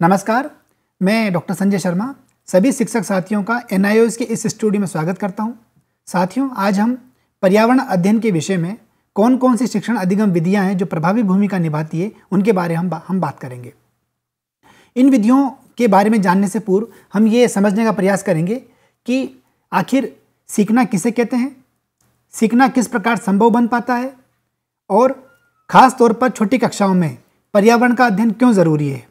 नमस्कार मैं डॉक्टर संजय शर्मा सभी शिक्षक साथियों का एन के इस स्टूडियो में स्वागत करता हूँ। साथियों आज हम पर्यावरण अध्ययन के विषय में कौन कौन सी शिक्षण अधिगम विधियाँ हैं जो प्रभावी भूमिका निभाती है उनके बारे हम बा, हम बात करेंगे। इन विधियों के बारे में जानने से पूर्व हम ये समझने का प्रयास करेंगे कि आखिर सीखना किसे कहते हैं? सीखना किस प्रकार संभव बन पाता है? और ख़ास तौर पर छोटी कक्षाओं में पर्यावरण का अध्ययन क्यों ज़रूरी है?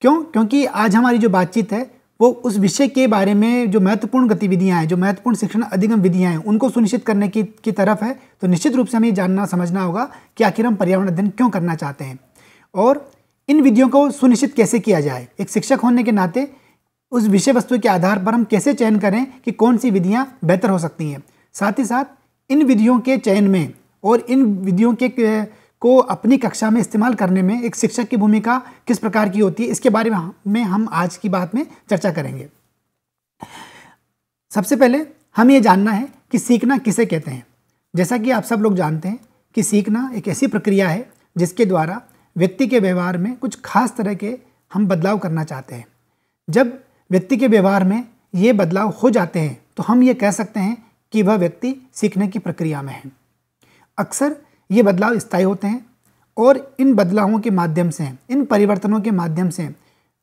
क्यों? क्योंकि आज हमारी जो बातचीत है, वो उस विषय के बारे में जो महत्वपूर्ण गतिविधियाँ हैं, जो महत्वपूर्ण शिक्षण अधिगम विधियाँ हैं, उनको सुनिश्चित करने की की तरफ़ है। तो निश्चित रूप से हमें जानना, समझना होगा कि आखिर हम पर्यावरण अध्ययन क्यों करना चाहते हैं। और इन विधियों को सुनिश्चित कैसे किया जाए? एक शिक्षक होने के नाते उस विषय वस्तु के आधार पर हम कैसे चयन करें कि कौन सी विधियाँ बेहतर हो सकती हैं? साथ ही साथ इन विधियों के चयन में और इन विधियों के को अपनी कक्षा में इस्तेमाल करने में एक शिक्षक की भूमिका किस प्रकार की होती है, इसके बारे में हम आज की बात में चर्चा करेंगे। सबसे पहले हम ये जानना है कि सीखना किसे कहते हैं। जैसा कि आप सब लोग जानते हैं कि सीखना एक ऐसी प्रक्रिया है जिसके द्वारा व्यक्ति के व्यवहार में कुछ खास तरह के हम बदलाव करना चाहते हैं। जब व्यक्ति के व्यवहार में ये बदलाव हो जाते हैं तो हम ये कह सकते हैं कि वह व्यक्ति सीखने की प्रक्रिया में है। अक्सर ये बदलाव स्थायी होते हैं और इन बदलावों के माध्यम से, इन परिवर्तनों के माध्यम से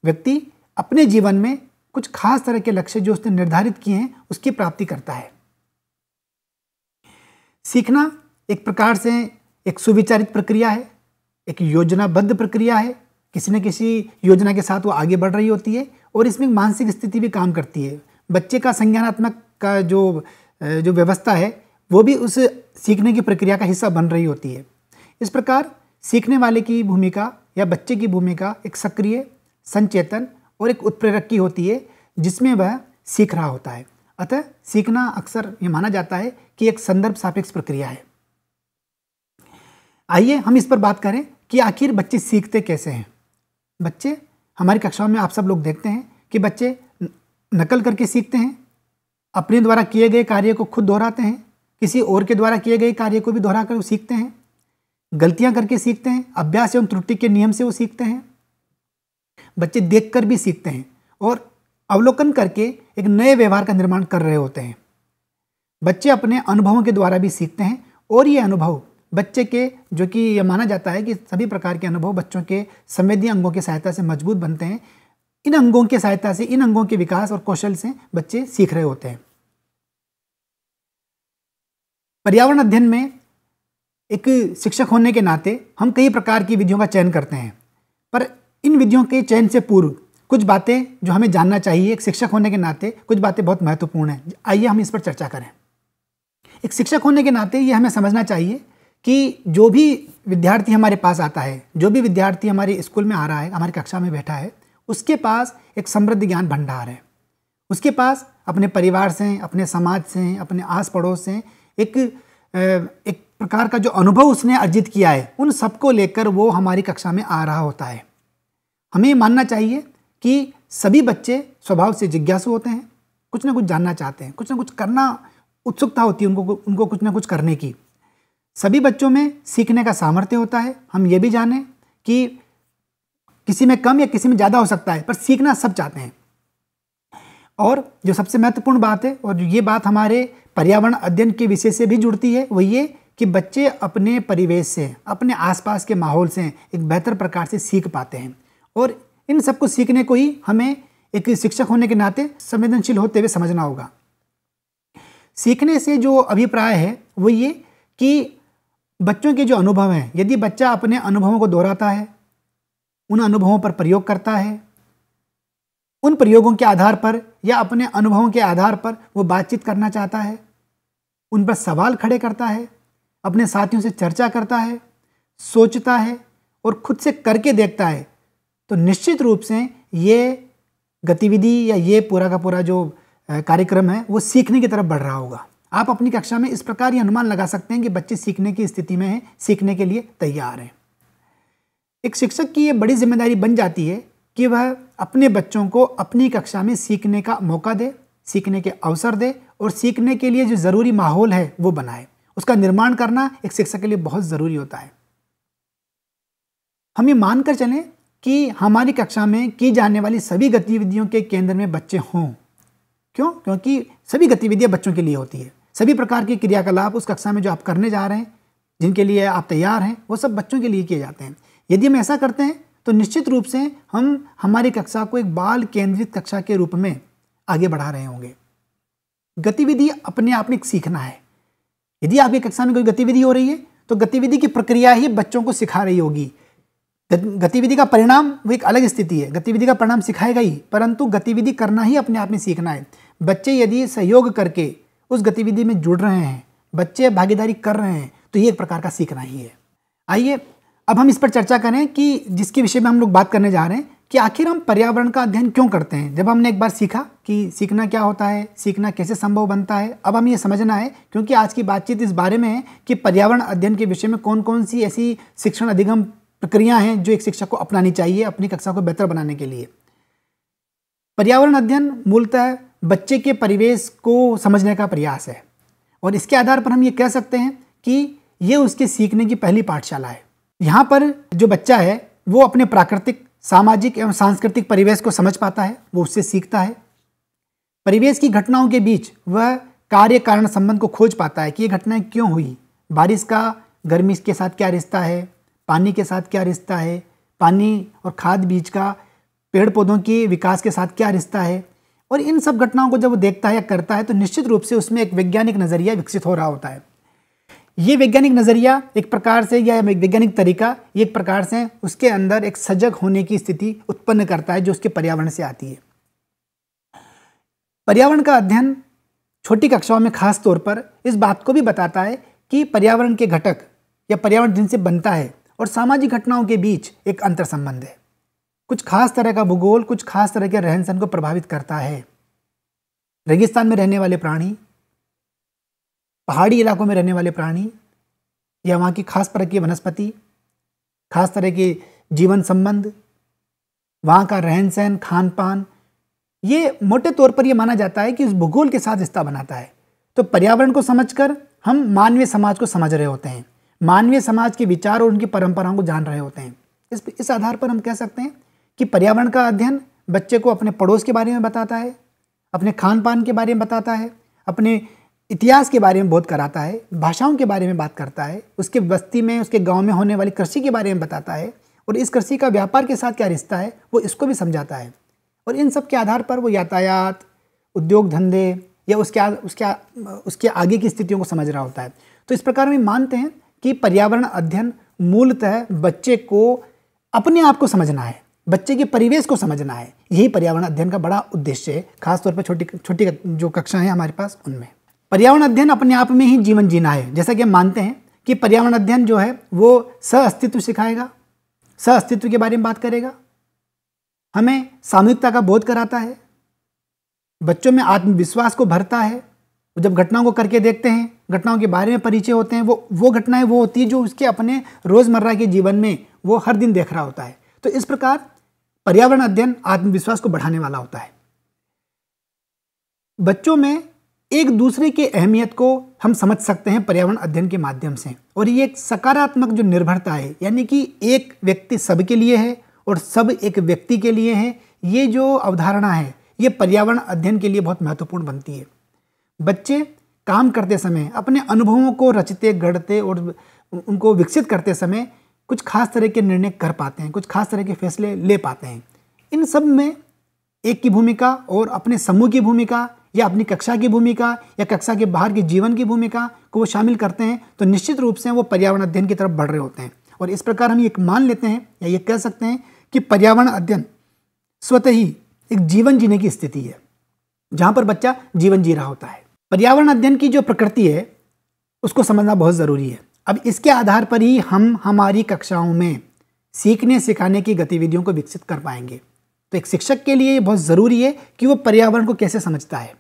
व्यक्ति अपने जीवन में कुछ खास तरह के लक्ष्य जो उसने निर्धारित किए हैं, उसकी प्राप्ति करता है। सीखना एक प्रकार से एक सुविचारित प्रक्रिया है, एक योजनाबद्ध प्रक्रिया है। किसी न किसी योजना के साथ वो आगे बढ़ रही होती है और इसमें मानसिक स्थिति भी काम करती है। बच्चे का संज्ञानात्मक का जो जो व्यवस्था है वो भी उस सीखने की प्रक्रिया का हिस्सा बन रही होती है। इस प्रकार सीखने वाले की भूमिका या बच्चे की भूमिका एक सक्रिय, संचेतन और एक उत्प्रेरक की होती है, जिसमें वह सीख रहा होता है। अतः सीखना अक्सर ये माना जाता है कि एक संदर्भ सापेक्ष प्रक्रिया है। आइए हम इस पर बात करें कि आखिर बच्चे सीखते कैसे हैं। बच्चे, हमारी कक्षाओं में आप सब लोग देखते हैं कि बच्चे नकल करके सीखते हैं, अपने द्वारा किए गए कार्य को खुद दोहराते हैं किसी और के द्वारा किए गए कार्य को भी दोहरा कर वो सीखते हैं। गलतियाँ करके सीखते हैं, अभ्यास एवं त्रुटि के नियम से वो सीखते हैं। बच्चे देखकर भी सीखते हैं और अवलोकन करके एक नए व्यवहार का निर्माण कर रहे होते हैं। बच्चे अपने अनुभवों के द्वारा भी सीखते हैं और ये अनुभव बच्चे के, जो कि यह माना जाता है कि सभी प्रकार के अनुभव बच्चों के संवेदी अंगों की सहायता से मज़बूत बनते हैं। इन अंगों की सहायता से, इन अंगों के विकास और कौशल से बच्चे सीख रहे होते हैं। पर्यावरण अध्ययन में एक शिक्षक होने के नाते हम कई प्रकार की विधियों का चयन करते हैं। पर इन विधियों के चयन से पूर्व कुछ बातें जो हमें जानना चाहिए, एक शिक्षक होने के नाते कुछ बातें बहुत महत्वपूर्ण हैं। आइए हम इस पर चर्चा करें। एक शिक्षक होने के नाते ये हमें समझना चाहिए कि जो भी विद्यार्थी हमारे पास आता है, जो भी विद्यार्थी हमारे स्कूल में आ रहा है, हमारी कक्षा में बैठा है, उसके पास एक समृद्ध ज्ञान भंडार है। उसके पास अपने परिवार से, अपने समाज से, अपने आस पड़ोस से एक एक प्रकार का जो अनुभव उसने अर्जित किया है, उन सबको लेकर वो हमारी कक्षा में आ रहा होता है। हमें मानना चाहिए कि सभी बच्चे स्वभाव से जिज्ञासु होते हैं, कुछ ना कुछ जानना चाहते हैं, कुछ ना कुछ करना उत्सुकता होती है उनको उनको कुछ ना कुछ करने की। सभी बच्चों में सीखने का सामर्थ्य होता है, हम ये भी जानें कि किसी में कम या किसी में ज़्यादा हो सकता है, पर सीखना सब चाहते हैं। और जो सबसे महत्वपूर्ण बात है, और ये बात हमारे पर्यावरण अध्ययन के विषय से भी जुड़ती है। वो ये कि बच्चे अपने परिवेश से, अपने आसपास के माहौल से एक बेहतर प्रकार से सीख पाते हैं। और इन सबको सीखने को ही हमें एक शिक्षक होने के नाते संवेदनशील होते हुए समझना होगा। सीखने से जो अभिप्राय है वो ये कि बच्चों के जो अनुभव हैं, यदि बच्चा अपने अनुभवों को दोहराता है, उन अनुभवों पर प्रयोग करता है, उन प्रयोगों के आधार पर या अपने अनुभवों के आधार पर वो बातचीत करना चाहता है उन पर सवाल खड़े करता है, अपने साथियों से चर्चा करता है, सोचता है और खुद से करके देखता है तो निश्चित रूप से ये गतिविधि या ये पूरा का पूरा जो कार्यक्रम है, वो सीखने की तरफ़ बढ़ रहा होगा। आप अपनी कक्षा में इस प्रकार ये अनुमान लगा सकते हैं कि बच्चे सीखने की स्थिति में हैं, सीखने के लिए तैयार हैं। एक शिक्षक की ये बड़ी ज़िम्मेदारी बन जाती है कि वह अपने बच्चों को अपनी कक्षा में सीखने का मौका दे सीखने के अवसर दे और सीखने के लिए जो ज़रूरी माहौल है वो बनाए। उसका निर्माण करना एक शिक्षक के लिए बहुत ज़रूरी होता है। हम ये मानकर चलें कि हमारी कक्षा में की जाने वाली सभी गतिविधियों के केंद्र में बच्चे हों। क्यों? क्योंकि सभी गतिविधियाँ बच्चों के लिए होती है। सभी प्रकार के क्रियाकलाप उस कक्षा में जो आप करने जा रहे हैं, जिनके लिए आप तैयार हैं, वो सब बच्चों के लिए किए जाते हैं। यदि हम ऐसा करते हैं तो निश्चित रूप से हम, हमारी कक्षा को एक बाल केंद्रित कक्षा के रूप में आगे बढ़ा रहे होंगे। गतिविधि अपने आप में सीखना है। यदि आपकी कक्षा में कोई गतिविधि हो रही है तो गतिविधि की प्रक्रिया ही बच्चों को सिखा रही होगी। गतिविधि का परिणाम वो एक अलग स्थिति है। गतिविधि का परिणाम सिखाएगा ही, परंतु गतिविधि करना ही अपने आप में सीखना है। बच्चे यदि सहयोग करके उस गतिविधि में जुड़ रहे हैं, बच्चे भागीदारी कर रहे हैं तो ये एक प्रकार का सीखना ही है। आइए, अब हम इस पर चर्चा करें कि जिसके विषय में हम लोग बात करने जा रहे हैं कि आखिर हम पर्यावरण का अध्ययन क्यों करते हैं? जब हमने एक बार सीखा कि सीखना क्या होता है, सीखना कैसे संभव बनता है, अब हम ये समझना है क्योंकि आज की बातचीत इस बारे में है कि पर्यावरण अध्ययन के विषय में कौन कौन सी ऐसी शिक्षण अधिगम प्रक्रिया हैं जो एक शिक्षक को अपनानी चाहिए अपनी कक्षा को बेहतर बनाने के लिए। पर्यावरण अध्ययन मूलतः बच्चे के परिवेश को समझने का प्रयास है और इसके आधार पर हम ये कह सकते हैं कि ये उसके सीखने की पहली पाठशाला है। यहाँ पर जो बच्चा है, वो अपने प्राकृतिक सामाजिक एवं सांस्कृतिक परिवेश को समझ पाता है, वो उससे सीखता है। परिवेश की घटनाओं के बीच वह कार्य कारण संबंध को खोज पाता है कि ये घटनाएँ क्यों हुई। बारिश का, गर्मी के साथ क्या रिश्ता है? पानी के साथ क्या रिश्ता है? पानी और खाद बीज का पेड़ पौधों के विकास के साथ क्या रिश्ता है? और इन सब घटनाओं को जब वो देखता है या करता है तो निश्चित रूप से उसमें एक वैज्ञानिक नज़रिया विकसित हो रहा होता है। ये वैज्ञानिक नज़रिया एक प्रकार से या वैज्ञानिक तरीका एक प्रकार से उसके अंदर एक सजग होने की स्थिति उत्पन्न करता है जो उसके पर्यावरण से आती है। पर्यावरण का अध्ययन छोटी कक्षाओं में खास तौर पर इस बात को भी बताता है कि पर्यावरण के घटक या पर्यावरण जिनसे बनता है और सामाजिक घटनाओं के बीच एक अंतर संबंध है। कुछ खास तरह का भूगोल, कुछ खास तरह के रहन सहन को प्रभावित करता है। रेगिस्तान में रहने वाले प्राणी पहाड़ी इलाकों में रहने वाले प्राणी या वहाँ की खास तरह की वनस्पति, खास तरह के जीवन संबंध, वहाँ का रहन सहन खान पान ये मोटे तौर पर यह माना जाता है कि उस भूगोल के साथ रिश्ता बनाता है। तो पर्यावरण को समझकर हम मानवीय समाज को समझ रहे होते हैं। मानवीय समाज के विचार और उनकी परंपराओं को जान रहे होते हैं। इस इस आधार पर हम कह सकते हैं कि पर्यावरण का अध्ययन बच्चे को अपने पड़ोस के बारे में बताता है, अपने खान पान के बारे में बताता है, अपने इतिहास के बारे में बहुत कराता है भाषाओं के बारे में बात करता है उसके बस्ती में उसके गाँव में होने वाली कृषि के बारे में बताता है और इस कृषि का व्यापार के साथ क्या रिश्ता है वो इसको भी समझाता है। और इन सब के आधार पर वो यातायात उद्योग धंधे या उसके आ, उसके आ, उसके आगे की स्थितियों को समझ रहा होता है। तो इस प्रकार हम मानते हैं कि पर्यावरण अध्ययन मूलतः बच्चे को अपने आप को समझना है बच्चे के परिवेश को समझना है। यही पर्यावरण अध्ययन का बड़ा उद्देश्य है खासतौर पर छोटी छोटी जो कक्षा है हमारे पास उनमें। पर्यावरण अध्ययन अपने आप में ही जीवन जीना है। जैसा कि हम मानते हैं कि पर्यावरण अध्ययन जो है, वो सह अस्तित्व सिखाएगा सह अस्तित्व के बारे में बात करेगा। हमें सामूहिकता का बोध कराता है, बच्चों में आत्मविश्वास को भरता है जब घटनाओं को करके देखते हैं, घटनाओं के बारे में परिचय होते हैं, वो वो घटनाएँ वो होती है जो उसके अपने रोज़मर्रा के जीवन में वो हर दिन देख रहा होता है। तो इस प्रकार पर्यावरण अध्ययन आत्मविश्वास को बढ़ाने वाला होता है। बच्चों में एक दूसरे की अहमियत को हम समझ सकते हैं पर्यावरण अध्ययन के माध्यम से। और ये एक सकारात्मक जो निर्भरता है, यानी कि एक व्यक्ति सबके लिए है और सब एक व्यक्ति के लिए है, ये जो अवधारणा है, ये पर्यावरण अध्ययन के लिए बहुत महत्वपूर्ण बनती है। बच्चे काम करते समय, अपने अनुभवों को रचते, गढ़ते और उनको विकसित करते समय कुछ खास तरह के निर्णय कर पाते हैं, कुछ खास तरह के फैसले ले पाते हैं। इन सब में एक की भूमिका और अपने समूह की भूमिका या अपनी कक्षा की भूमिका या कक्षा के बाहर के जीवन की भूमिका को वो शामिल करते हैं तो निश्चित रूप से वो पर्यावरण अध्ययन की तरफ़ बढ़ रहे होते हैं। और इस प्रकार हम ये मान लेते हैं या ये कह सकते हैं कि पर्यावरण अध्ययन स्वतः ही एक जीवन जीने की स्थिति है, जहाँ पर बच्चा जीवन जी रहा होता है। पर्यावरण अध्ययन की जो प्रकृति है, उसको समझना बहुत ज़रूरी है। अब इसके आधार पर ही हम हमारी कक्षाओं में सीखने, सिखाने की गतिविधियों को विकसित कर पाएँगे। तो एक शिक्षक के लिए बहुत ज़रूरी है कि वो पर्यावरण को कैसे समझता है।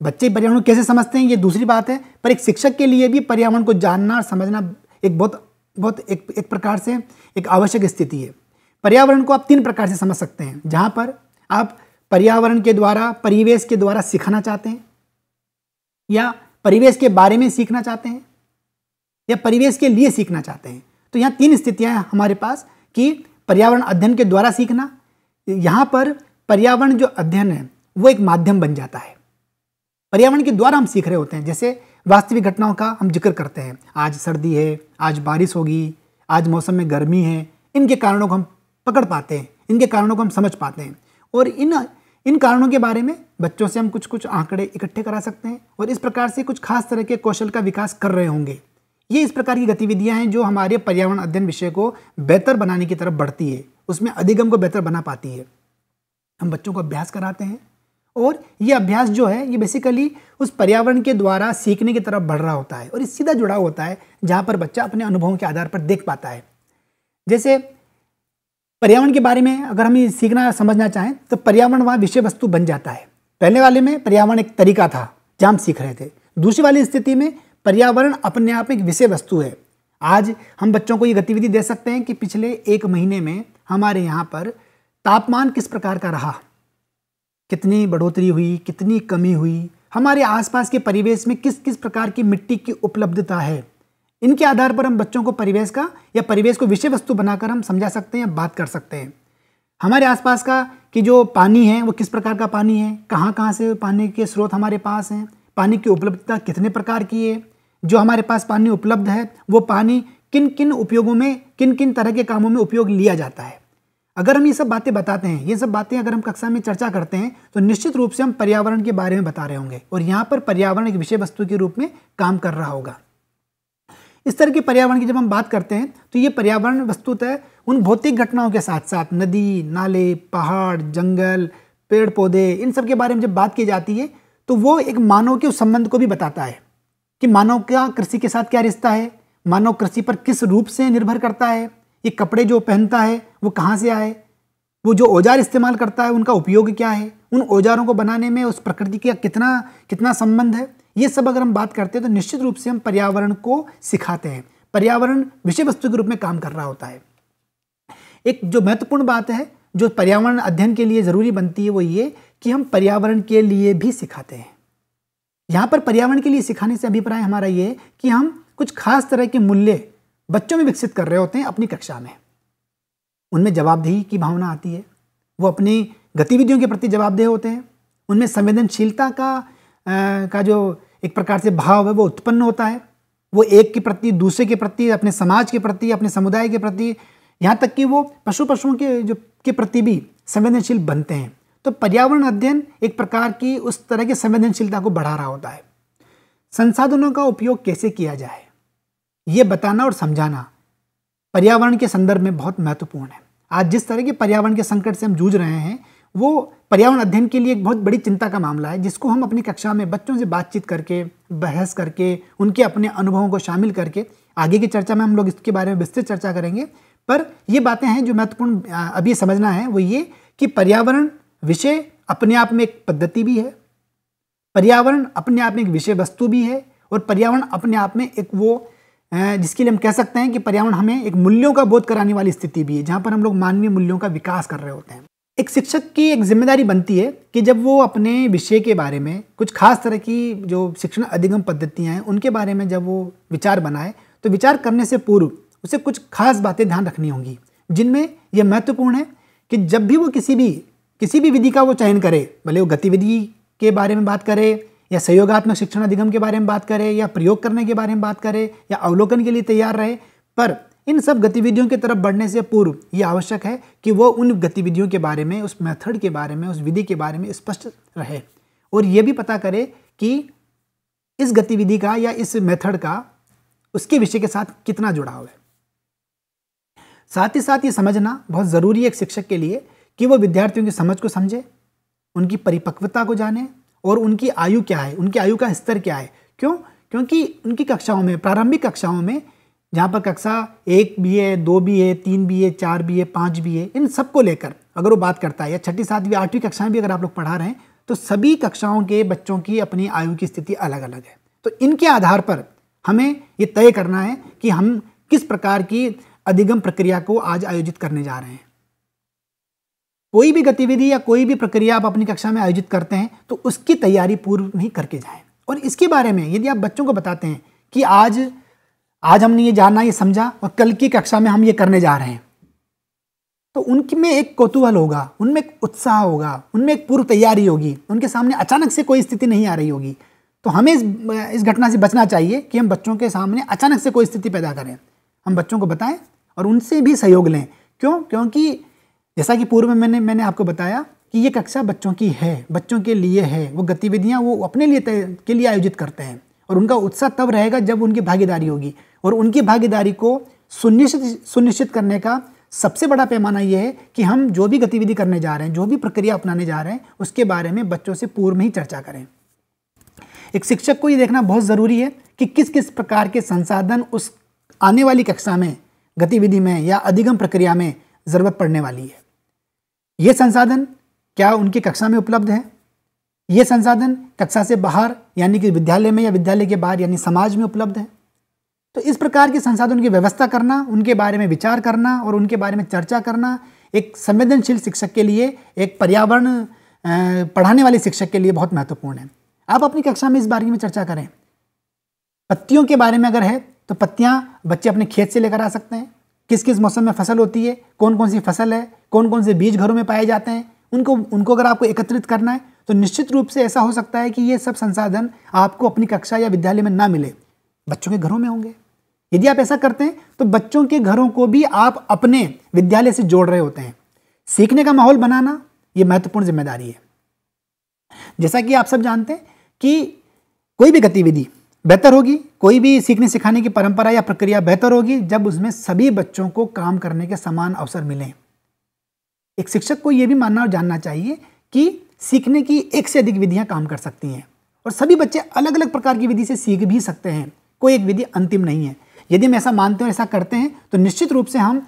बच्चे पर्यावरण कैसे समझते हैं, ये दूसरी बात है। पर एक शिक्षक के लिए भी पर्यावरण को जानना और समझना एक बहुत बहुत एक एक प्रकार से एक आवश्यक स्थिति है। पर्यावरण को आप तीन प्रकार से समझ सकते हैं, जहाँ पर आप पर्यावरण के द्वारा, परिवेश के द्वारा सीखना चाहते हैं, या परिवेश के बारे में सीखना चाहते हैं, या परिवेश के लिए सीखना चाहते हैं। तो यहाँ तीन स्थितियाँ हैं हमारे पास कि पर्यावरण अध्ययन के द्वारा सीखना, यहाँ पर पर्यावरण जो अध्ययन है, वो एक माध्यम बन जाता है। पर्यावरण के द्वारा हम सीख रहे होते हैं, जैसे वास्तविक घटनाओं का हम ज़िक्र करते हैं। आज सर्दी है, आज बारिश होगी, आज मौसम में गर्मी है, इनके कारणों को हम पकड़ पाते हैं, इनके कारणों को हम समझ पाते हैं। और इन इन कारणों के बारे में बच्चों से हम कुछ कुछ आंकड़े इकट्ठे करा सकते हैं और इस प्रकार से कुछ खास तरह के कौशल का विकास कर रहे होंगे। ये इस प्रकार की गतिविधियाँ हैं जो हमारे पर्यावरण अध्ययन विषय को बेहतर बनाने की तरफ़ बढ़ती है, उसमें अधिगम को बेहतर बना पाती है। हम बच्चों को अभ्यास कराते हैं और ये अभ्यास जो है, ये बेसिकली उस पर्यावरण के द्वारा सीखने की तरफ़ बढ़ रहा होता है और ये सीधा जुड़ा होता है जहाँ पर बच्चा अपने अनुभवों के आधार पर देख पाता है। जैसे पर्यावरण के बारे में अगर हम सीखना, समझना चाहें तो पर्यावरण वहाँ विषय वस्तु बन जाता है। पहले वाले में पर्यावरण एक तरीका था जहाँ हम सीख रहे थे। दूसरी वाली स्थिति में पर्यावरण अपने आप एक विषय वस्तु है। आज हम बच्चों को ये गतिविधि दे सकते हैं कि पिछले एक महीने में हमारे यहाँ पर तापमान किस प्रकार का रहा। कितनी बढ़ोतरी हुई, कितनी कमी हुई, हमारे आसपास के परिवेश में किस किस प्रकार की मिट्टी की उपलब्धता है, इनके आधार पर हम बच्चों को परिवेश का या परिवेश को विषय वस्तु बनाकर हम समझा सकते हैं या बात कर सकते हैं। हमारे आसपास का कि जो पानी है, वो किस प्रकार का पानी है, कहाँ कहाँ से पानी के स्रोत हमारे पास हैं, पानी की उपलब्धता कितने प्रकार की है, जो हमारे पास पानी उपलब्ध है, वो पानी किन किन उपयोगों में, किन किन तरह के कामों में उपयोग लिया जाता है। अगर हम ये सब बातें बताते हैं, ये सब बातें अगर हम कक्षा में चर्चा करते हैं तो निश्चित रूप से हम पर्यावरण के बारे में बता रहे होंगे और यहाँ पर पर्यावरण एक विषय वस्तु के रूप में काम कर रहा होगा। इस तरह के पर्यावरण की जब हम बात करते हैं तो ये पर्यावरण वस्तुतः उन भौतिक घटनाओं के साथ साथ नदी, नाले, पहाड़, जंगल पेड़ पौधे इन सब के बारे में जब बात की जाती है तो वो एक मानव के उस संबंध को भी बताता है कि मानव का कृषि के साथ क्या रिश्ता है, मानव कृषि पर किस रूप से निर्भर करता है, ये कपड़े जो पहनता है वो कहाँ से आए? वो जो औज़ार इस्तेमाल करता है, उनका उपयोग क्या है? उन औजारों को बनाने में, उस प्रकृति का कितना कितना संबंध है? ये सब अगर हम बात करते हैं तो निश्चित रूप से हम पर्यावरण को सिखाते हैं। पर्यावरण विषय वस्तु के रूप में काम कर रहा होता है। एक जो महत्वपूर्ण बात है, जो पर्यावरण अध्ययन के लिए ज़रूरी बनती है, वो ये कि हम पर्यावरण के लिए भी सिखाते हैं। यहाँ पर पर्यावरण के लिए सिखाने से अभिप्राय हमारा ये कि हम कुछ खास तरह के मूल्य बच्चों में विकसित कर रहे होते हैं अपनी कक्षा में। उनमें जवाबदेही की भावना आती है। वो अपनी गतिविधियों के प्रति जवाबदेह होते हैं। उनमें संवेदनशीलता का आ, का जो एक प्रकार से भाव है वो उत्पन्न होता है। वो एक के प्रति दूसरे के प्रति अपने समाज के प्रति अपने समुदाय के प्रति यहाँ तक कि वो पशु पशुओं के जो के प्रति भी संवेदनशील बनते हैं। तो पर्यावरण अध्ययन एक प्रकार की उस तरह की संवेदनशीलता को बढ़ा रहा होता है। संसाधनों का उपयोग कैसे किया जाए? ये बताना और समझाना पर्यावरण के संदर्भ में बहुत महत्वपूर्ण है। आज जिस तरह के पर्यावरण के संकट से हम जूझ रहे हैं, वो पर्यावरण अध्ययन के लिए एक बहुत बड़ी चिंता का मामला है, जिसको हम अपनी कक्षा में बच्चों से बातचीत करके, बहस करके, उनके अपने अनुभवों को शामिल करके, आगे की चर्चा में हम लोग इसके बारे में विस्तृत चर्चा करेंगे। पर ये बातें हैं जो महत्वपूर्ण अभी समझना है, वो ये कि पर्यावरण विषय अपने आप में एक पद्धति भी है, पर्यावरण अपने आप में एक विषय वस्तु भी है, और पर्यावरण अपने आप में एक वो जिसके लिए हम कह सकते हैं कि पर्यावरण हमें एक मूल्यों का बोध कराने वाली स्थिति भी है, जहाँ पर हम लोग मानवीय मूल्यों का विकास कर रहे होते हैं। एक शिक्षक की एक ज़िम्मेदारी बनती है कि जब वो अपने विषय के बारे में कुछ खास तरह की जो शिक्षण अधिगम पद्धतियाँ हैं, उनके बारे में जब वो विचार बनाए तो विचार करने से पूर्व उसे कुछ खास बातें ध्यान रखनी होंगी, जिनमें यह महत्वपूर्ण है कि जब भी वो किसी भी किसी भी विधि का वो चयन करे, भले वो गतिविधि के बारे में बात करे या सहयोगात्मक शिक्षण अधिगम के बारे में बात करें, या प्रयोग करने के बारे में बात करें, या अवलोकन के लिए तैयार रहे, पर इन सब गतिविधियों की तरफ़ बढ़ने से पूर्व ये आवश्यक है कि वो उन गतिविधियों के बारे में, उस मेथड के बारे में, उस विधि के बारे में स्पष्ट रहे। और ये भी पता करे कि इस गतिविधि का या इस मेथड का उसके विषय के साथ कितना जुड़ाव है। साथ ही साथ ये समझना बहुत ज़रूरी है एक शिक्षक के लिए कि वो विद्यार्थियों की समझ को समझे, उनकी परिपक्वता को जाने और उनकी आयु क्या है? उनकी आयु का स्तर क्या है? क्यों? क्योंकि उनकी कक्षाओं में, प्रारंभिक कक्षाओं में, जहाँ पर कक्षा एक भी है, दो भी है, तीन भी है, चार भी है, पाँच भी है, इन सबको लेकर, अगर वो बात करता है, या छठी, सातवीं, आठवीं कक्षाएँ भी अगर आप लोग पढ़ा रहे हैं तो सभी कक्षाओं के बच्चों की अपनी आयु की स्थिति अलग अलग है। तो इनके आधार पर हमें ये तय करना है कि हम किस प्रकार की अधिगम प्रक्रिया को आज आयोजित करने जा रहे हैं। कोई भी गतिविधि या कोई भी प्रक्रिया आप अपनी कक्षा में आयोजित करते हैं तो उसकी तैयारी पूर्व ही करके जाएँ। और इसके बारे में यदि आप बच्चों को बताते हैं कि आज आज हमने ये जानना, ये समझा और कल की कक्षा में हम ये करने जा रहे हैं तो उनमें एक कौतूहल होगा, उनमें एक उत्साह होगा, उनमें एक पूर्व तैयारी होगी, उनके सामने अचानक से कोई स्थिति नहीं आ रही होगी तो हमें इस इस घटना से बचना चाहिए कि हम बच्चों के सामने अचानक से कोई स्थिति पैदा करें। हम बच्चों को बताएँ और उनसे भी सहयोग लें। क्यों? क्योंकि जैसा कि पूर्व में मैंने मैंने आपको बताया कि ये कक्षा बच्चों की है, बच्चों के लिए है। वो गतिविधियाँ वो अपने लिए के लिए आयोजित करते हैं। और उनका उत्साह तब रहेगा जब उनकी भागीदारी होगी। और उनकी भागीदारी को सुनिश्चित सुनिश्चित करने का सबसे बड़ा पैमाना यह है कि हम जो भी गतिविधि करने जा रहे हैं, जो भी प्रक्रिया अपनाने जा रहे हैं, उसके बारे में बच्चों से पूर्व में ही चर्चा करें। एक शिक्षक को ये देखना बहुत ज़रूरी है कि किस किस प्रकार के संसाधन उस आने वाली कक्षा में, गतिविधि में या अधिगम प्रक्रिया में ज़रूरत पड़ने वाली है। ये संसाधन क्या उनकी कक्षा में उपलब्ध है? ये संसाधन कक्षा से बाहर, यानी कि विद्यालय में या विद्यालय के बाहर, यानी समाज में उपलब्ध है? तो इस प्रकार के संसाधन की व्यवस्था करना, उनके बारे में विचार करना और उनके बारे में चर्चा करना एक संवेदनशील शिक्षक के लिए, एक पर्यावरण पढ़ाने वाले शिक्षक के लिए बहुत महत्वपूर्ण है। आप अपनी कक्षा में इस बारे में चर्चा करें। पत्तियों के बारे में अगर है तो पत्तियाँ बच्चे अपने खेत से लेकर आ सकते हैं। किस किस मौसम में फ़सल होती है कौन कौन सी फ़सल है कौन कौन से बीज घरों में पाए जाते हैं, उनको उनको अगर आपको एकत्रित करना है तो निश्चित रूप से ऐसा हो सकता है कि ये सब संसाधन आपको अपनी कक्षा या विद्यालय में ना मिले। बच्चों के घरों में होंगे। यदि आप ऐसा करते हैं तो बच्चों के घरों को भी आप अपने विद्यालय से जोड़ रहे होते हैं। सीखने का माहौल बनाना यह महत्वपूर्ण ज़िम्मेदारी है। जैसा कि आप सब जानते हैं कि कोई भी गतिविधि बेहतर होगी? कोई भी सीखने सिखाने की परंपरा या प्रक्रिया बेहतर होगी जब उसमें सभी बच्चों को काम करने के समान अवसर मिले? एक शिक्षक को यह भी मानना और जानना चाहिए कि सीखने की एक से अधिक विधियाँ काम कर सकती हैं और सभी बच्चे अलग अलग प्रकार की विधि से सीख भी सकते हैं। कोई एक विधि अंतिम नहीं है। यदि हम ऐसा मानते हैं ऐसा करते हैं तो निश्चित रूप से हम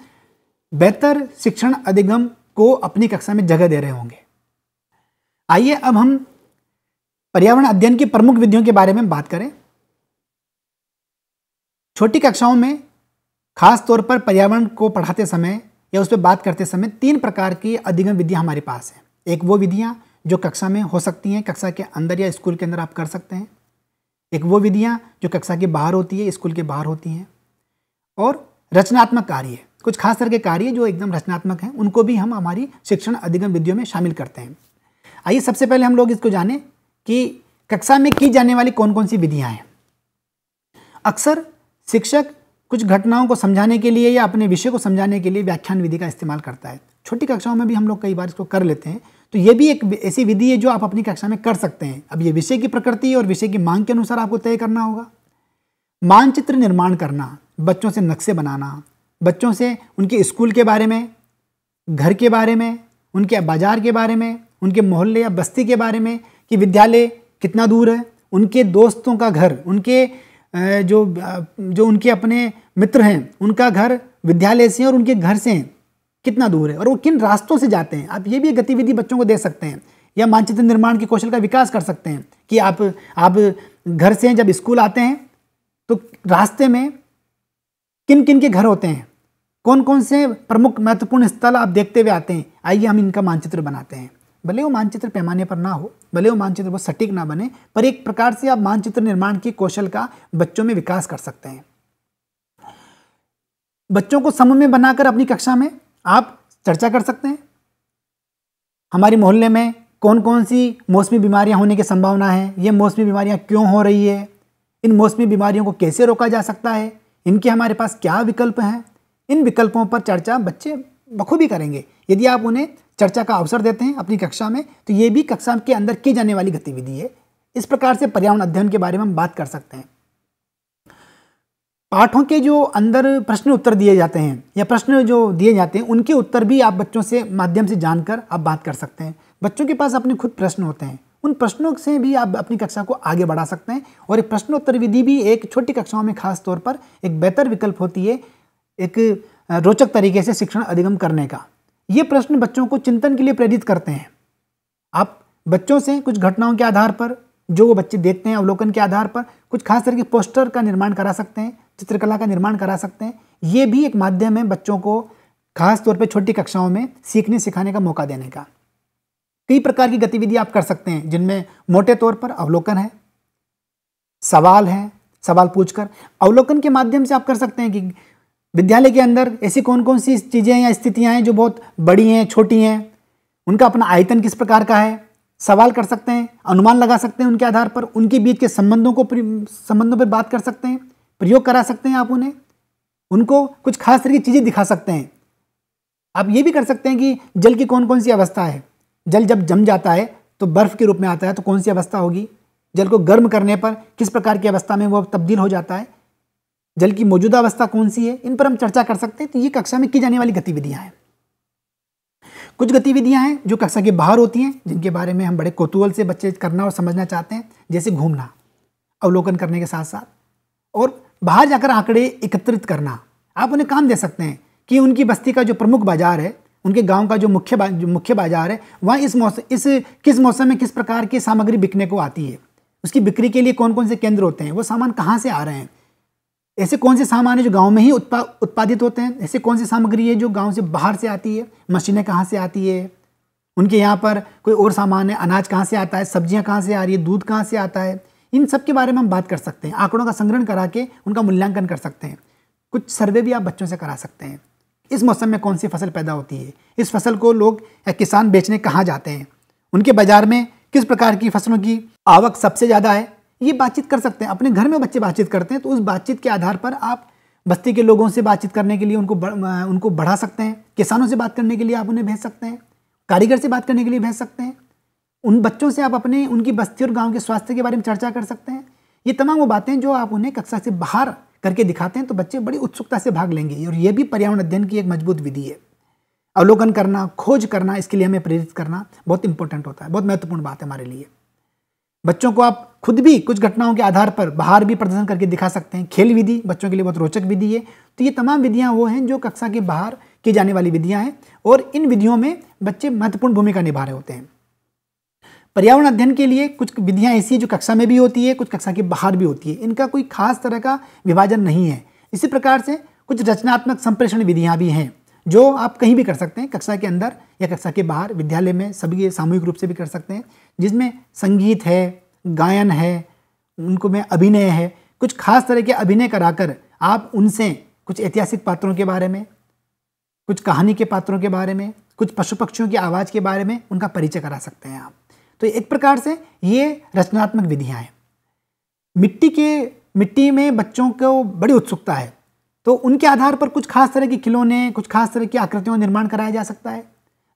बेहतर शिक्षण अधिगम को अपनी कक्षा में जगह दे रहे होंगे। आइए अब हम पर्यावरण अध्ययन की प्रमुख विधियों के बारे में बात करें। छोटी कक्षाओं में खास तौर पर पर्यावरण को पढ़ाते समय या उस पर बात करते समय तीन प्रकार की अधिगम विधियाँ हमारे पास हैं। एक वो विधियाँ जो कक्षा में हो सकती हैं, कक्षा के अंदर या स्कूल के अंदर आप कर सकते हैं। एक वो विधियाँ जो कक्षा के बाहर होती है, स्कूल के बाहर होती हैं। और रचनात्मक कार्य, कुछ खास तरह के कार्य जो एकदम रचनात्मक हैं, उनको भी हम हमारी शिक्षण अधिगम विधियों में शामिल करते हैं। आइए सबसे पहले हम लोग इसको जानें कि कक्षा में की जाने वाली कौन कौन सी विधियाँ हैं। अक्सर शिक्षक कुछ घटनाओं को समझाने के लिए या अपने विषय को समझाने के लिए व्याख्यान विधि का इस्तेमाल करता है। छोटी कक्षाओं में भी हम लोग कई बार इसको कर लेते हैं। तो ये भी एक ऐसी विधि है जो आप अपनी कक्षा में कर सकते हैं। अब ये विषय की प्रकृति और विषय की मांग के अनुसार आपको तय करना होगा। मानचित्र निर्माण करना, बच्चों से नक्शे बनाना, बच्चों से उनके स्कूल के बारे में, घर के बारे में, उनके बाज़ार के बारे में, उनके मोहल्ले या बस्ती के बारे में कि विद्यालय कितना दूर है, उनके दोस्तों का घर, उनके जो जो उनके अपने मित्र हैं, उनका घर विद्यालय से और उनके घर से हैं। कितना दूर है? और वो किन रास्तों से जाते हैं? आप ये भी गतिविधि बच्चों को दे सकते हैं, या मानचित्र निर्माण के कौशल का विकास कर सकते हैं, कि आप आप घर से जब स्कूल आते हैं तो रास्ते में किन किन के घर होते हैं? कौन कौन से प्रमुख महत्वपूर्ण स्थल आप देखते हुए आते हैं? आइए हम इनका मानचित्र बनाते हैं। भले वो मानचित्र पैमाने पर ना हो, भले वो मानचित्र बहुत सटीक ना बने, पर एक प्रकार से आप मानचित्र निर्माण के कौशल का बच्चों में विकास कर सकते हैं। बच्चों को समूह में बनाकर अपनी कक्षा में आप चर्चा कर सकते हैं। हमारे मोहल्ले में कौन कौन सी मौसमी बीमारियाँ होने की संभावना है, ये मौसमी बीमारियाँ क्यों हो रही है, इन मौसमी बीमारियों को कैसे रोका जा सकता है, इनके हमारे पास क्या विकल्प हैं, इन विकल्पों पर चर्चा बच्चे बखूबी करेंगे। यदि आप उन्हें चर्चा का अवसर देते हैं अपनी कक्षा में तो ये भी कक्षा के अंदर की जाने वाली गतिविधि है। इस प्रकार से पर्यावरण अध्ययन के बारे में हम बात कर सकते हैं। पाठों के जो अंदर प्रश्न उत्तर दिए जाते हैं, या प्रश्न जो दिए जाते हैं, उनके उत्तर भी आप बच्चों से माध्यम से जानकर आप बात कर सकते हैं। बच्चों के पास अपने खुद प्रश्न होते हैं। उन प्रश्नों से भी आप अपनी कक्षा को आगे बढ़ा सकते हैं, और एक प्रश्नोत्तर विधि भी एक छोटी कक्षाओं में खास तौर पर एक बेहतर विकल्प होती है, एक रोचक तरीके से शिक्षण अधिगम करने का। ये प्रश्न बच्चों को चिंतन के लिए प्रेरित करते हैं। आप बच्चों से कुछ घटनाओं के आधार पर, जो वो बच्चे देखते हैं, अवलोकन के आधार पर, कुछ खास तरह के पोस्टर का निर्माण करा सकते हैं, चित्रकला का निर्माण करा सकते हैं, ये भी एक माध्यम है बच्चों को खास तौर पर छोटी कक्षाओं में सीखने, सिखाने का मौका देने का। कई प्रकार की गतिविधि आप कर सकते हैं, जिनमें मोटे तौर पर अवलोकन है, सवाल है, सवाल पूछकर अवलोकन के माध्यम से आप कर सकते हैं कि विद्यालय के अंदर ऐसी कौन कौन सी चीज़ें या स्थितियाँ हैं जो बहुत बड़ी हैं, छोटी हैं? उनका अपना आयतन किस प्रकार का है? सवाल कर सकते हैं, अनुमान लगा सकते हैं उनके आधार पर, उनके बीच के संबंधों को संबंधों पर बात कर सकते हैं, प्रयोग करा सकते हैं आप उन्हें, उनको कुछ खास तरह की चीज़ें दिखा सकते हैं। आप ये भी कर सकते हैं कि जल की कौन कौन सी अवस्था है? जल जब जम जाता है तो बर्फ़ के रूप में आता है तो कौन सी अवस्था होगी? जल को गर्म करने पर किस प्रकार की अवस्था में वो तब्दील हो जाता है? जल की मौजूदा अवस्था कौन सी है? इन पर हम चर्चा कर सकते हैं। तो ये कक्षा में की जाने वाली गतिविधियाँ हैं। कुछ गतिविधियाँ हैं जो कक्षा के बाहर होती हैं, जिनके बारे में हम बड़े कौतूहल से बच्चे करना और समझना चाहते हैं, जैसे घूमना, अवलोकन करने के साथ साथ और बाहर जाकर आंकड़े एकत्रित करना। आप उन्हें काम दे सकते हैं कि उनकी बस्ती का जो प्रमुख बाज़ार है, उनके गाँव का जो मुख्य जो मुख्य बाज़ार है, वहाँ इस मौसम इस, किस मौसम में किस प्रकार की सामग्री बिकने को आती है? उसकी बिक्री के लिए कौन कौन से केंद्र होते हैं? वो सामान कहाँ से आ रहे हैं? ऐसे कौन से सामान है जो गाँव में ही उत्पा, उत्पादित होते हैं? ऐसे कौन सी सामग्री है जो गाँव से बाहर से आती है? मशीनें कहाँ से आती है? उनके यहाँ पर कोई और सामान है? अनाज कहाँ से आता है? सब्ज़ियाँ कहाँ से आ रही है? दूध कहाँ से आता है? इन सब के बारे में हम बात कर सकते हैं। आंकड़ों का संग्रहण करा के उनका मूल्यांकन कर सकते हैं। कुछ सर्वे भी आप बच्चों से करा सकते हैं। इस मौसम में कौन सी फ़सल पैदा होती है? इस फ़सल को लोग, या किसान बेचने कहाँ जाते हैं? उनके बाज़ार में किस प्रकार की फ़सलों की आवक सबसे ज़्यादा है? ये बातचीत कर सकते हैं। अपने घर में बच्चे बातचीत करते हैं तो उस बातचीत के आधार पर आप बस्ती के लोगों से बातचीत करने के लिए उनको उनको बढ़ा सकते हैं। किसानों से बात करने के लिए आप उन्हें भेज सकते हैं। कारीगर से बात करने के लिए भेज सकते हैं। उन बच्चों से आप अपने, उनकी बस्ती और गाँव के स्वास्थ्य के बारे में चर्चा कर सकते हैं। ये तमाम वो बातें जो आप उन्हें कक्षा से बाहर करके दिखाते हैं तो बच्चे बड़ी उत्सुकता से भाग लेंगे। और ये भी पर्यावरण अध्ययन की एक मज़बूत विधि है। अवलोकन करना, खोज करना, इसके लिए हमें प्रेरित करना बहुत इंपॉर्टेंट होता है। बहुत महत्वपूर्ण बात है हमारे लिए। बच्चों को आप खुद भी कुछ घटनाओं के आधार पर बाहर भी प्रदर्शन करके दिखा सकते हैं। खेल विधि, बच्चों के लिए बहुत रोचक विधि है। तो ये तमाम विधियाँ वो हैं जो कक्षा के बाहर की जाने वाली विधियाँ हैं और इन विधियों में बच्चे महत्वपूर्ण भूमिका निभा रहे होते हैं। पर्यावरण अध्ययन के लिए कुछ विधियाँ ऐसी जो कक्षा में भी होती है, कुछ कक्षा के बाहर भी होती है। इनका कोई खास तरह का विभाजन नहीं है। इसी प्रकार से कुछ रचनात्मक संप्रेषण विधियाँ भी हैं, जो आप कहीं भी कर सकते हैं, कक्षा के अंदर या कक्षा के बाहर, विद्यालय में सभी सामूहिक रूप से भी कर सकते हैं, जिसमें संगीत है गायन है, उनको में अभिनय है, कुछ खास तरह के अभिनय कराकर आप उनसे कुछ ऐतिहासिक पात्रों के बारे में, कुछ कहानी के पात्रों के बारे में, कुछ पशु पक्षियों की आवाज़ के बारे में उनका परिचय करा सकते हैं आप। तो एक प्रकार से ये रचनात्मक विधियाँ हैं। मिट्टी के, मिट्टी में बच्चों को बड़ी उत्सुकता है तो उनके आधार पर कुछ खास तरह के खिलौने, कुछ खास तरह की आकृतियों का निर्माण कराया जा सकता है।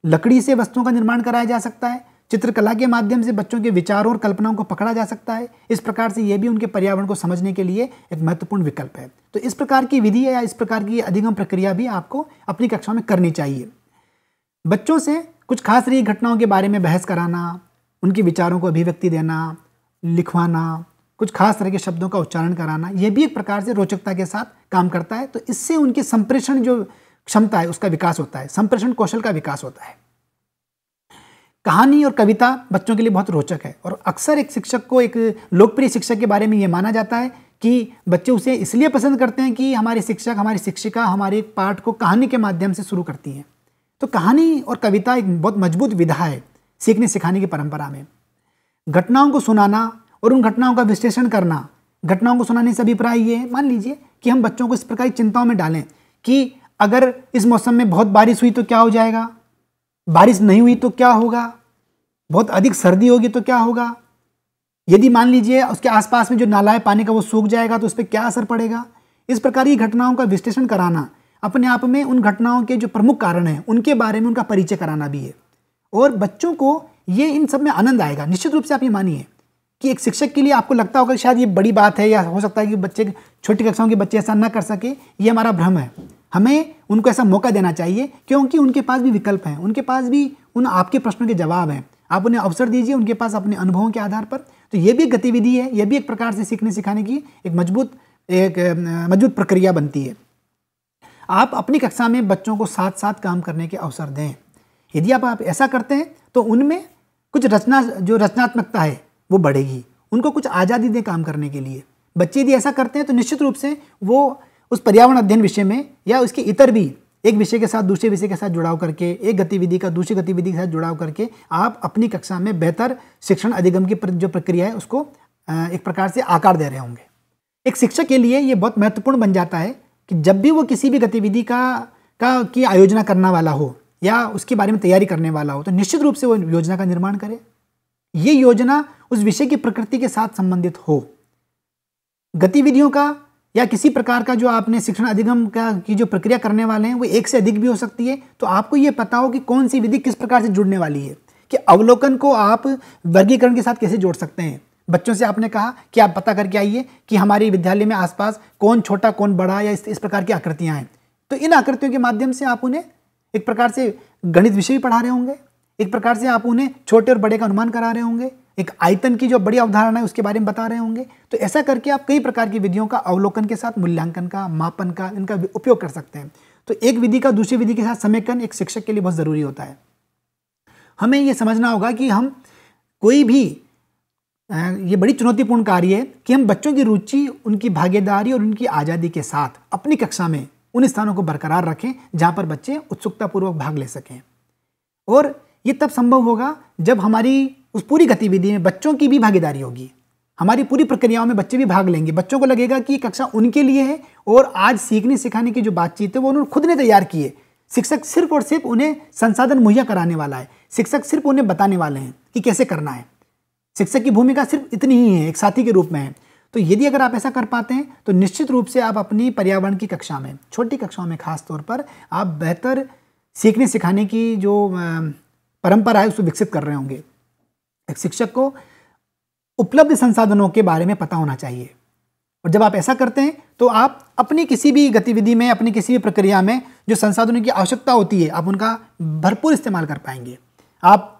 लकड़ी से वस्तुओं का निर्माण कराया जा सकता है चित्रकला के माध्यम से बच्चों के विचारों और कल्पनाओं को पकड़ा जा सकता है। इस प्रकार से ये भी उनके पर्यावरण को समझने के लिए एक महत्वपूर्ण विकल्प है। तो इस प्रकार की विधि या इस प्रकार की अधिगम प्रक्रिया भी आपको अपनी कक्षा में करनी चाहिए। बच्चों से कुछ खास रही घटनाओं के बारे में बहस कराना, उनके विचारों को अभिव्यक्ति देना, लिखवाना, कुछ खास तरह के शब्दों का उच्चारण कराना यह भी एक प्रकार से रोचकता के साथ काम करता है। तो इससे उनके संप्रेषण जो क्षमता है, उसका विकास होता है। संप्रेषण कौशल का विकास होता है। कहानी और कविता बच्चों के लिए बहुत रोचक है। और अक्सर एक शिक्षक को एक लोकप्रिय शिक्षक के बारे में ये माना जाता है कि बच्चे उसे इसलिए पसंद करते हैं कि हमारे शिक्षक, हमारी शिक्षिका, हमारे पाठ को कहानी के माध्यम से शुरू करती हैं। तो कहानी और कविता एक बहुत मज़बूत विधा है सीखने सिखाने की परंपरा में। घटनाओं को सुनाना और उन घटनाओं का विश्लेषण करना, घटनाओं को सुनाने से अभिप्राय ये, मान लीजिए कि हम बच्चों को इस प्रकार की चिंताओं में डालें कि अगर इस मौसम में बहुत बारिश हुई तो क्या हो जाएगा? बारिश नहीं हुई तो क्या होगा? बहुत अधिक सर्दी होगी तो क्या होगा? यदि मान लीजिए उसके आसपास में जो नाला है पानी का वो सूख जाएगा तो उस पर क्या असर पड़ेगा? इस प्रकार की घटनाओं का विश्लेषण कराना, अपने आप में उन घटनाओं के जो प्रमुख कारण हैं, उनके बारे में उनका परिचय कराना भी है। और बच्चों को ये इन सब में आनंद आएगा। निश्चित रूप से आप ये मानिए कि एक शिक्षक के लिए आपको लगता होगा शायद ये बड़ी बात है या हो सकता है कि बच्चे, छोटी कक्षाओं के बच्चे ऐसा ना कर सके। ये हमारा भ्रम है। हमें उनको ऐसा मौका देना चाहिए, क्योंकि उनके पास भी विकल्प हैं। उनके पास भी उन आपके प्रश्नों के जवाब हैं। आप उन्हें अवसर दीजिए उनके पास अपने अनुभवों के आधार पर। तो ये भी एक गतिविधि है ये भी एक प्रकार से सीखने सिखाने की एक मज़बूत एक मज़बूत प्रक्रिया बनती है। आप अपनी कक्षा में बच्चों को साथ साथ काम करने के अवसर दें। यदि आप, आप ऐसा करते हैं तो उनमें कुछ रचना जो रचनात्मकता है वो बढ़ेगी। उनको कुछ आज़ादी दें काम करने के लिए। बच्चे यदि ऐसा करते हैं तो निश्चित रूप से वो उस पर्यावरण अध्ययन विषय में या उसके इतर भी एक विषय के साथ, दूसरे विषय के साथ जुड़ाव करके, एक गतिविधि का, दूसरी गतिविधि के साथ जुड़ाव करके आप अपनी कक्षा में बेहतर शिक्षण अधिगम की जो प्रक्रिया है, उसको एक प्रकार से आकार दे रहे होंगे। एक शिक्षक के लिए ये बहुत महत्वपूर्ण बन जाता है कि जब भी वो किसी भी गतिविधि का का, की आयोजना करने वाला हो या उसके बारे में तैयारी करने वाला हो तो निश्चित रूप से वो योजना का निर्माण करे। ये योजना उस विषय की प्रकृति के साथ संबंधित हो। गतिविधियों का या किसी प्रकार का जो आपने शिक्षण अधिगम का की जो प्रक्रिया करने वाले हैं वो एक से अधिक भी हो सकती है। तो आपको ये पता हो कि कौन सी विधि किस प्रकार से जुड़ने वाली है कि अवलोकन को आप वर्गीकरण के साथ कैसे जोड़ सकते हैं। बच्चों से आपने कहा कि आप पता करके आइए कि हमारे विद्यालय में आसपास कौन छोटा कौन बड़ा या इस, इस प्रकार की आकृतियाँ हैं। तो इन आकृतियों के माध्यम से आप उन्हें एक प्रकार से गणित विषय भी पढ़ा रहे होंगे एक प्रकार से आप उन्हें छोटे और बड़े का अनुमान करा रहे होंगे एक आयतन की जो बड़ी अवधारणा है, उसके बारे में बता रहे होंगे। तो ऐसा करके आप कई प्रकार की विधियों का अवलोकन के साथ, मूल्यांकन का, मापन का, इनका उपयोग कर सकते हैं। तो एक विधि का, दूसरी विधि के साथ समेकन एक शिक्षक के लिए बहुत ज़रूरी होता है। हमें ये समझना होगा कि हम कोई भी ये बड़ी चुनौतीपूर्ण कार्य है कि हम बच्चों की रुचि, उनकी भागीदारी और उनकी आज़ादी के साथ अपनी कक्षा में उन स्थानों को बरकरार रखें, जहाँ पर बच्चे उत्सुकतापूर्वक भाग ले सकें। और ये तब संभव होगा जब हमारी उस पूरी गतिविधि में बच्चों की भी भागीदारी होगी। हमारी पूरी प्रक्रियाओं में बच्चे भी भाग लेंगे। बच्चों को लगेगा कि कक्षा उनके लिए है और आज सीखने सिखाने की जो बातचीत है वो उन्होंने खुद ने तैयार की है। शिक्षक सिर्फ़ और सिर्फ़ उन्हें संसाधन मुहैया कराने वाला है। शिक्षक सिर्फ़ उन्हें बताने वाले हैं कि कैसे करना है। शिक्षक की भूमिका सिर्फ़ इतनी ही है, एक साथी के रूप में है। तो यदि अगर आप ऐसा कर पाते हैं तो निश्चित रूप से आप अपनी पर्यावरण की कक्षा में, छोटी कक्षाओं में खास तौर पर, आप बेहतर सीखने सिखाने की जो परंपरा है, उसको विकसित कर रहे होंगे। एक शिक्षक को उपलब्ध संसाधनों के बारे में पता होना चाहिए। और जब आप ऐसा करते हैं तो आप अपनी किसी भी गतिविधि में, अपनी किसी भी प्रक्रिया में जो संसाधनों की आवश्यकता होती है, आप उनका भरपूर इस्तेमाल कर पाएँगे। आप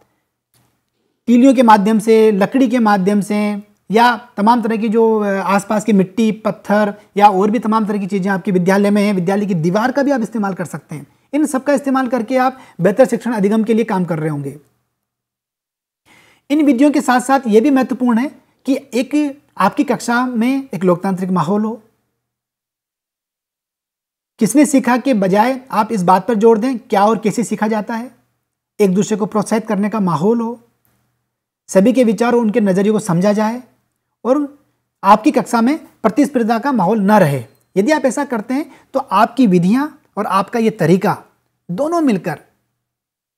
तीलियों के माध्यम से, लकड़ी के माध्यम से, या तमाम तरह की जो आसपास की मिट्टी, पत्थर, या और भी तमाम तरह की चीज़ें आपके विद्यालय में हैं, विद्यालय की दीवार का भी आप इस्तेमाल कर सकते हैं। इन सब का इस्तेमाल करके आप बेहतर शिक्षण अधिगम के लिए काम कर रहे होंगे। इन विधियों के साथ साथ ये भी महत्वपूर्ण है कि एक आपकी कक्षा में एक लोकतांत्रिक माहौल हो। किसने सीखा के बजाय आप इस बात पर ज़ोर दें, क्या और कैसे सीखा जाता है? एक दूसरे को प्रोत्साहित करने का माहौल हो। सभी के विचार और उनके नज़रिए को समझा जाए और आपकी कक्षा में प्रतिस्पर्धा का माहौल न रहे। यदि आप ऐसा करते हैं तो आपकी विधियाँ और आपका ये तरीका दोनों मिलकर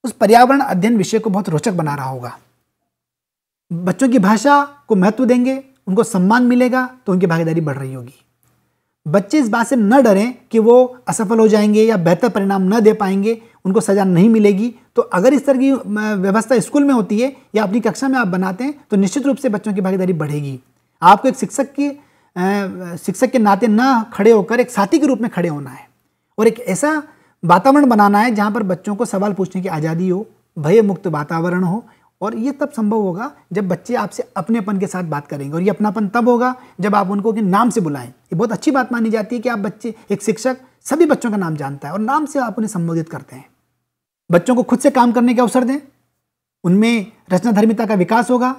उस पर्यावरण अध्ययन विषय को बहुत रोचक बना रहा होगा। बच्चों की भाषा को महत्व देंगे, उनको सम्मान मिलेगा तो उनकी भागीदारी बढ़ रही होगी। बच्चे इस बात से न डरें कि वो असफल हो जाएँगे या बेहतर परिणाम न दे पाएँगे, उनको सजा नहीं मिलेगी। तो अगर इस तरह की व्यवस्था स्कूल में होती है या अपनी कक्षा में आप बनाते हैं तो निश्चित रूप से बच्चों की भागीदारी बढ़ेगी। आपको एक शिक्षक की शिक्षक के नाते न खड़े होकर एक साथी के रूप में खड़े होना है और एक ऐसा वातावरण बनाना है जहाँ पर बच्चों को सवाल पूछने की आज़ादी हो भय मुक्त वातावरण हो और ये तब संभव होगा जब बच्चे आपसे अपनेपन के साथ बात करेंगे और ये अपनापन तब होगा जब आप उनको के नाम से बुलाएँ। ये बहुत अच्छी बात मानी जाती है कि आप बच्चे, एक शिक्षक, सभी बच्चों का नाम जानता है और नाम से आप उन्हें संबोधित करते हैं। बच्चों को खुद से काम करने के अवसर दें। उनमें रचना धर्मिता का विकास होगा।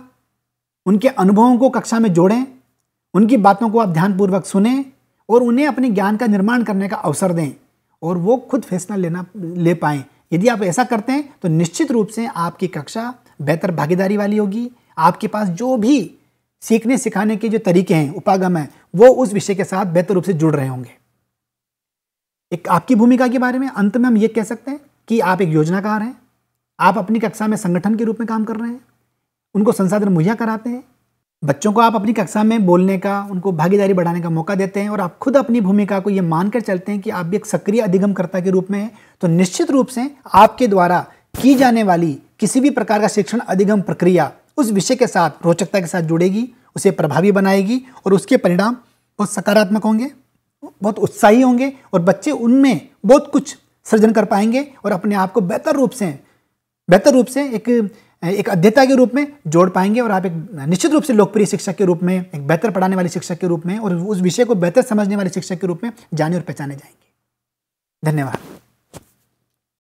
उनके अनुभवों को कक्षा में जोड़ें। उनकी बातों को आप ध्यानपूर्वक सुने और उन्हें अपने ज्ञान का निर्माण करने का अवसर दें और वो खुद फैसला लेना, ले पाएँ। यदि आप ऐसा करते हैं तो निश्चित रूप से आपकी कक्षा बेहतर भागीदारी वाली होगी। आपके पास जो भी सीखने सिखाने के जो तरीके हैं, उपागम है, वो उस विषय के साथ बेहतर रूप से जुड़ रहे होंगे। एक आपकी भूमिका के बारे में अंत में हम ये कह सकते हैं कि आप एक योजनाकार हैं। आप अपनी कक्षा में संगठन के रूप में काम कर रहे हैं। उनको संसाधन मुहैया कराते हैं। बच्चों को आप अपनी कक्षा में बोलने का, उनको भागीदारी बढ़ाने का मौका देते हैं और आप खुद अपनी भूमिका को ये मानकर चलते हैं कि आप भी एक सक्रिय अधिगमकर्ता के रूप में हैं। तो निश्चित रूप से आपके द्वारा की जाने वाली किसी भी प्रकार का शिक्षण अधिगम प्रक्रिया उस विषय के साथ, रोचकता के साथ जुड़ेगी, उसे प्रभावी बनाएगी और उसके परिणाम बहुत सकारात्मक होंगे, बहुत उत्साही होंगे और बच्चे उनमें बहुत कुछ सृजन कर पाएँगे और अपने आप को बेहतर रूप से, बेहतर रूप से एक एक अध्यता के रूप में जोड़ पाएँगे और आप एक निश्चित रूप से लोकप्रिय शिक्षक के रूप में, एक बेहतर पढ़ाने वाले शिक्षक के रूप में और उस विषय को बेहतर समझने वाले शिक्षक के रूप में जाने और पहचाने जाएँगे। धन्यवाद।